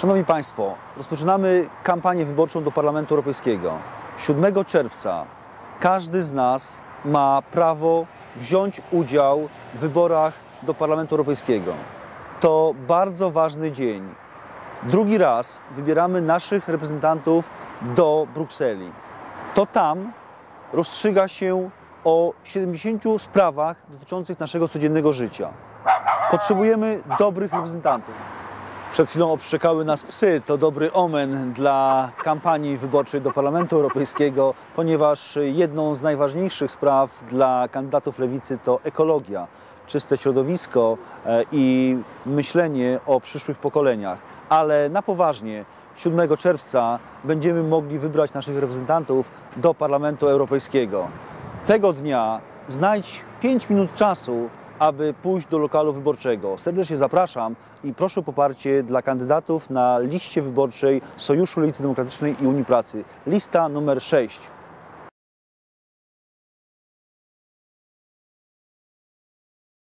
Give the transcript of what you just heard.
Szanowni Państwo, rozpoczynamy kampanię wyborczą do Parlamentu Europejskiego. 7 czerwca każdy z nas ma prawo wziąć udział w wyborach do Parlamentu Europejskiego. To bardzo ważny dzień. Drugi raz wybieramy naszych reprezentantów do Brukseli. To tam rozstrzyga się o 70 sprawach dotyczących naszego codziennego życia. Potrzebujemy dobrych reprezentantów. Przed chwilą obszczekały nas psy. To dobry omen dla kampanii wyborczej do Parlamentu Europejskiego, ponieważ jedną z najważniejszych spraw dla kandydatów lewicy to ekologia, czyste środowisko e, i myślenie o przyszłych pokoleniach. Ale na poważnie 7 czerwca będziemy mogli wybrać naszych reprezentantów do Parlamentu Europejskiego. Tego dnia znajdź 5 minut czasu, aby pójść do lokalu wyborczego. Serdecznie zapraszam i proszę o poparcie dla kandydatów na liście wyborczej Sojuszu Lewicy Demokratycznej i Unii Pracy. Lista numer 6.